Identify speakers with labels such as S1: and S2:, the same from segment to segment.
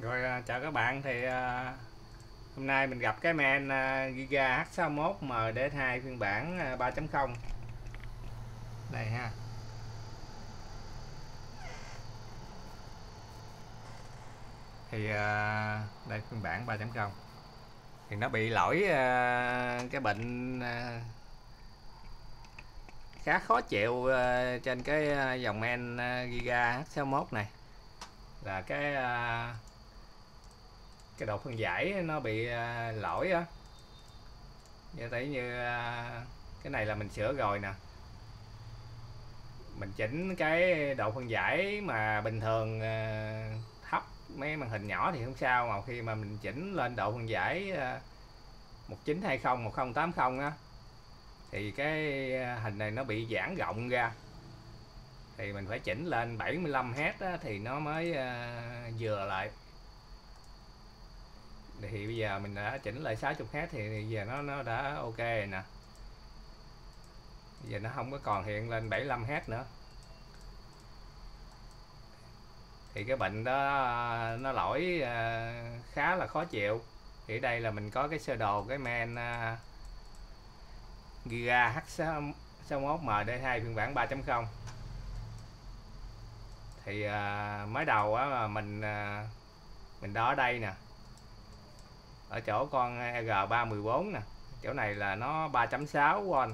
S1: Rồi à, chào các bạn. Thì à, hôm nay mình gặp cái men à, Giga H61 MD2 phiên bản à, 3.0 đây ha. Thì à, đây phiên bản 3.0 thì nó bị lỗi à, cái bệnh à, khá khó chịu à, trên cái à, dòng men à, Giga H61 này. Là cái à, cái độ phân giải nó bị à, lỗi á. Như thấy như à, cái này là mình sửa rồi nè. Mình chỉnh cái độ phân giải mà bình thường à, thấp mấy màn hình nhỏ thì không sao mà khi mà mình chỉnh lên độ phân giải à, 1920 1080 á thì cái hình này nó bị giãn rộng ra. Thì mình phải chỉnh lên 75Hz á, thì nó mới vừa lại thì bây giờ mình đã chỉnh lại 60Hz thì giờ nó nó đã ok rồi nè. Bây giờ nó không có còn hiện lên 75Hz nữa. Thì cái bệnh đó, nó lỗi à, khá là khó chịu. Thì ở đây là mình có cái sơ đồ, cái men à, Giga H61 MD2 phiên bản 3.0 thì à, mới đầu á mình mình đó ở đây nè ở chỗ con R314 nè. Chỗ này là nó 3.6V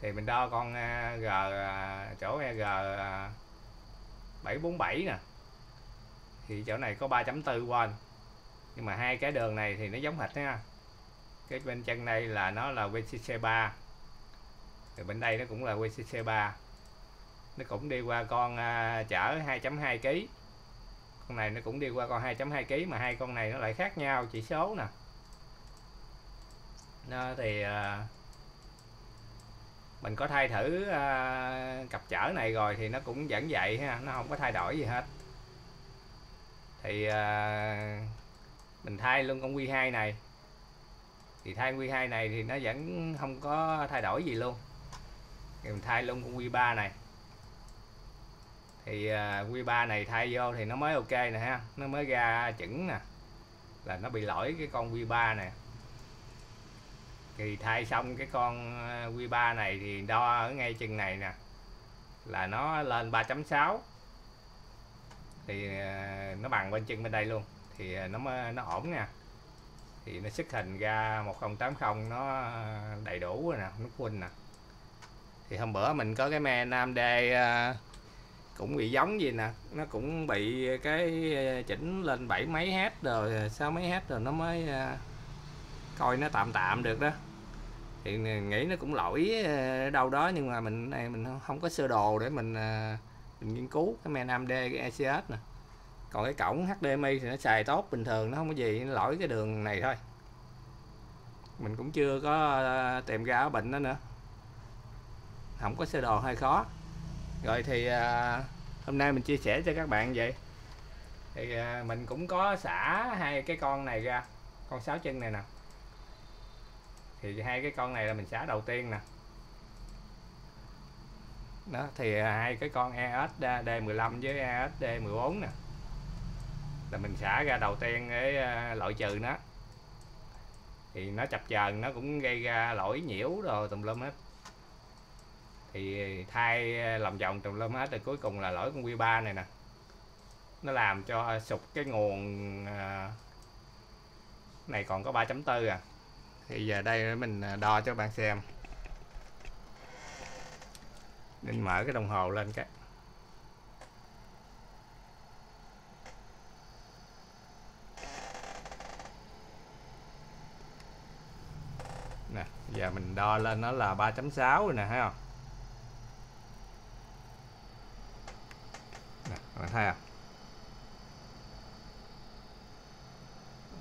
S1: thì mình đo con à, R à, chỗ R 747 nè. Thì chỗ này có 3.4V nhưng mà hai cái đường này thì nó giống hệt ha cái bên chân đây là nó là VCC3 rồi bên đây nó cũng là VCC3 nó cũng đi qua con à, chở 2.2 kg con này nó cũng đi qua con 2.2 kg mà hai con này nó lại khác nhau chỉ số nè. Nó thì à, mình có thay thử à, cặp chở này rồi thì nó cũng vẫn vậy ha nó không có thay đổi gì hết. Thì à, mình thay luôn con Q2 này. Thì thay Q2 này thì nó vẫn không có thay đổi gì luôn. Thì mình thay luôn con Q3 này thì à, uh, Q3 này thay vô thì nó mới ok nè ha. Nó mới ra chuẩn nè. Là nó bị lỗi cái con Q3 này thì thay xong cái con à, Q3 này thì đo ở ngay chừng này nè. Là nó lên 3.6 thì uh, nó bằng bên chân bên đây luôn. Thì nó mới nó ổn nha. Thì nó xuất hình ra 1080 nó đầy đủ rồi nè nó full nè. Thì hôm bữa mình có cái me Nam D uh, cũng bị giống gì nè, nó cũng bị cái ờ, chỉnh lên bảy mấy hết rồi, sáu mấy hết rồi nó mới ờ, coi nó tạm tạm được đó. Thì nghĩ nó cũng lỗi ờ, đâu đó nhưng mà mình, này, mình không có sơ đồ để mình mình nghiên cứu cái men AMD cái ECS nè. Còn cái cổng HDMI thì nó xài tốt bình thường, nó không có gì, nó lỗi cái đường này thôi. Mình cũng chưa có tìm ra bệnh đó nữa. Không có sơ đồ hơi khó rồi thì à, hôm nay mình chia sẻ cho các bạn vậy. Thì à, mình cũng có xả hai cái con này ra con sáu chân này nè. Thì hai cái con này là mình xả đầu tiên nè. Đó thì à, hai cái con ESD D15 với ESD 14 nè. Là mình xả ra đầu tiên để à, loại trừ nó. Thì nó chập chờn nó cũng gây ra lỗi nhiễu rồi tùm lum hết thì thay ờ, lòng vòng tùm lum hết rồi, cuối cùng là lỗi con Q3 này nè. Nó làm cho sụp cái nguồn ờ, này còn có 3.4 à. Thì giờ đây mình ờ, đo cho bạn xem. Mình mở cái đồng hồ lên cái. Nè, giờ mình đo lên nó là 3.6 rồi nè, thấy không? Nè bạn thấy không?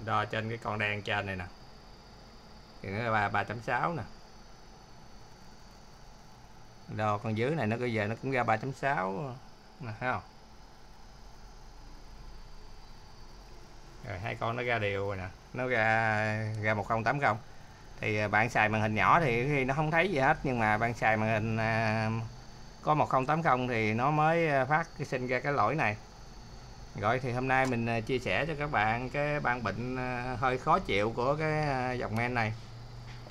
S1: Đo trên cái con đen trên này nè. Thì nó là 3.6 nè. Đo con dưới này nó bây giờ nó cũng ra 3.6 nè, thấy không? Rồi hai con nó ra đều rồi nè. Nó ra ra 1080 thì à, bạn xài màn hình nhỏ thì khi nó không thấy gì hết, nhưng mà bạn xài màn hình à, có 1080 thì nó mới ờ, phát sinh ra cái lỗi này. Rồi thì hôm nay mình ờ, chia sẻ cho các bạn cái ban bệnh ờ, hơi khó chịu của cái dòng men này.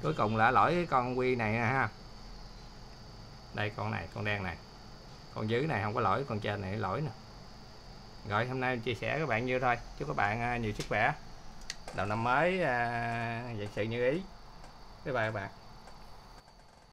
S1: Cuối cùng là lỗi con quy này nè ha. Đây con này con đen này. Con dưới này không có lỗi con trên này lỗi nè. Rồi hôm nay mình chia sẻ các bạn như thôi. Chúc các bạn nhiều sức khỏe. Đầu năm mới à, sự như ý. Bye bye các bạn.